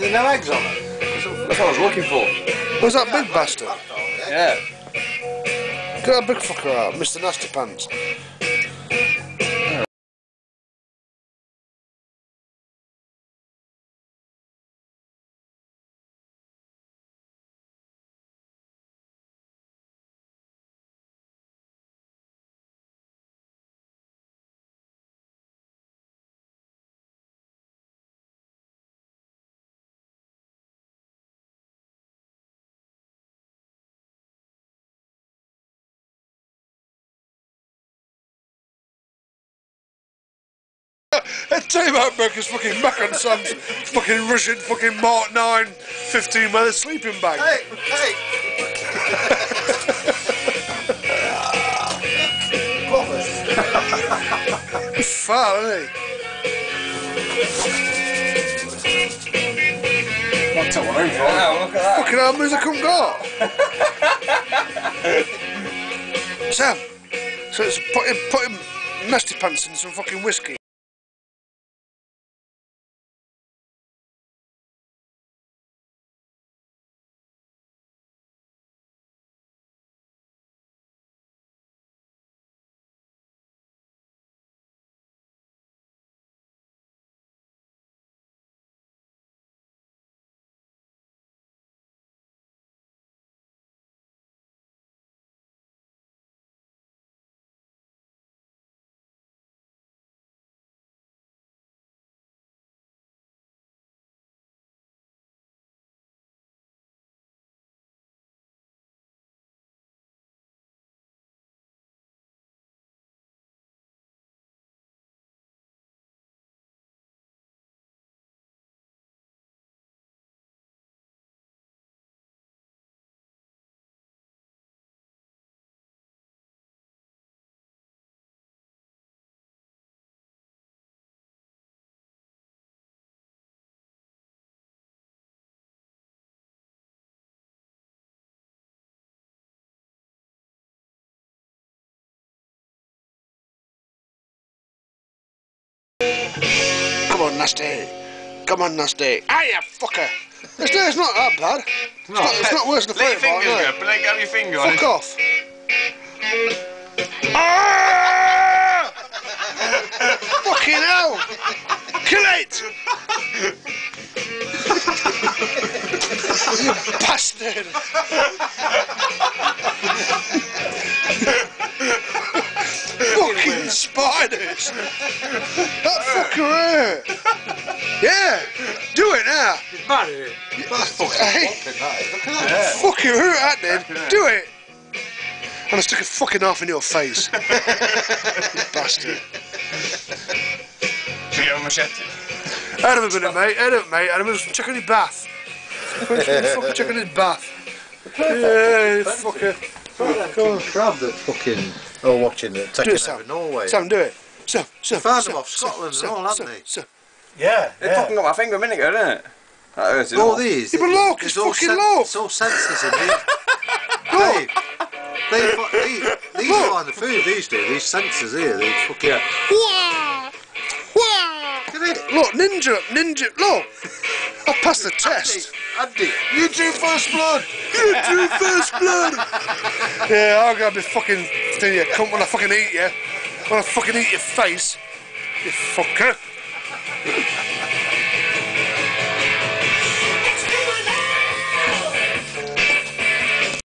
Are there no eggs on it? That's what I was looking for. Where's that big bastard? Yeah. Get that big fucker out, Mr. Nasty Pants. That time out America's fucking Mac and Sam's fucking Russian fucking Mark 9 15 minute sleeping bag. Hey, hey! Foul, isn't he? Not tell what I'm. Wow, look at that. Fucking hell, where's the come got? Sam, so it's put him, put him nasty pants in some fucking whiskey. On, nasty. Come on, nasty. Ah, you fucker. It's, it's not that bad. It's, not, it's not worse than the Let your bar, go. Blake, have your finger on Fuck it. off. Ah! Fucking hell! Kill it! you bastard! Fucking spiders! That fucker hurt! Yeah! Do it now! He's mad at it. That's fucking Hey. whopping, that is. Look at that. Fucking hurt that did! Do it! And I stuck a fucking half in your face. you bastard. Should we get a machete? Out of a minute, mate. Out of it, mate. And I'm just checking his bath. fucking checking his bath. Yeah, fucker. Go on. Crab that fucking are watching it, Do taking it, Sam. over Norway. Sam, do it. Sam, Sam. found Sam, them off Sam, Scotland Sam, and all, haven't Sam, they? Sam. Yeah, It fucking got my finger a minute ago, didn't it? That hurts. All these. Yeah, but look, there's it's all fucking sen- look. It's all sensors in here. Dave, they, fi- they, these find the food, these do. These sensors here, they fucking... Wah! Wah! Look at it. Look, ninja, ninja, look. I passed the test. I did. you drew first blood. You drew first blood. yeah, I'm gonna be fucking thing you cunt when I fucking eat you. When I fucking eat your face. You fucker.